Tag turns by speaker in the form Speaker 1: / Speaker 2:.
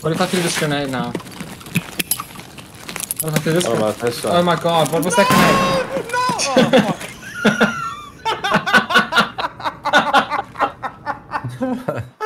Speaker 1: What if I threw this grenade now? What if I threw this
Speaker 2: What
Speaker 1: grenade?
Speaker 2: about this
Speaker 1: oh my god, what was no! that grenade?
Speaker 3: No! Oh, fuck.